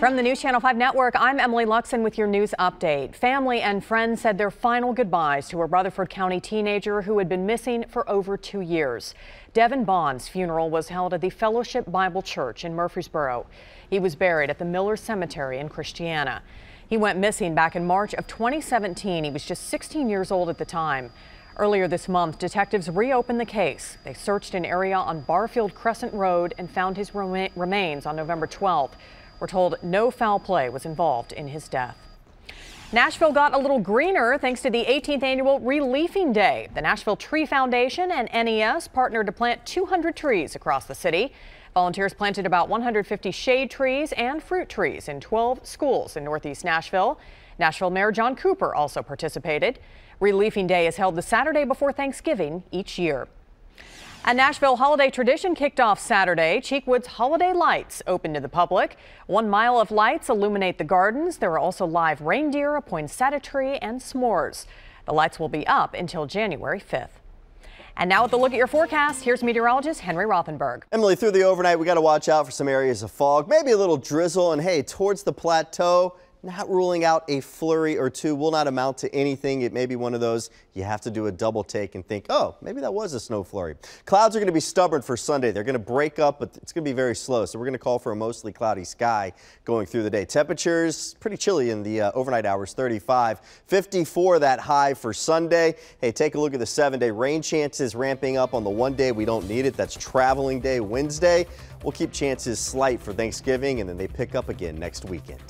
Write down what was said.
From the News Channel 5 Network, I'm Emily Luxen with your news update. Family and friends said their final goodbyes to a Rutherford County teenager who had been missing for over two years. Devin Bond's funeral was held at the Fellowship Bible Church in Murfreesboro. He was buried at the Miller Cemetery in Christiana. He went missing back in March of 2017. He was just 16 years old at the time. Earlier this month, detectives reopened the case. They searched an area on Barfield Crescent Road and found his remains on November 12th. We're told no foul play was involved in his death. Nashville got a little greener thanks to the 18th annual Reliefing Day. The Nashville Tree Foundation and NES partnered to plant 200 trees across the city. Volunteers planted about 150 shade trees and fruit trees in 12 schools in northeast Nashville. Nashville Mayor John Cooper also participated. Reliefing Day is held the Saturday before Thanksgiving each year. A Nashville holiday tradition kicked off Saturday. Cheekwood's Holiday Lights opened to the public. One mile of lights illuminate the gardens. There are also live reindeer, a poinsettia tree, and s'mores. The lights will be up until January 5th. And now with a look at your forecast, here's meteorologist Henry Rothenberg. Emily, through the overnight, we got to watch out for some areas of fog, maybe a little drizzle, and hey, towards the plateau, not ruling out a flurry or two will not amount to anything. It may be one of those you have to do a double take and think, oh, maybe that was a snow flurry. Clouds are going to be stubborn for Sunday. They're going to break up, but it's going to be very slow. So we're going to call for a mostly cloudy sky going through the day. Temperatures pretty chilly in the uh, overnight hours, 35, 54 that high for Sunday. Hey, take a look at the seven day rain chances ramping up on the one day we don't need it. That's traveling day Wednesday. We'll keep chances slight for Thanksgiving and then they pick up again next weekend.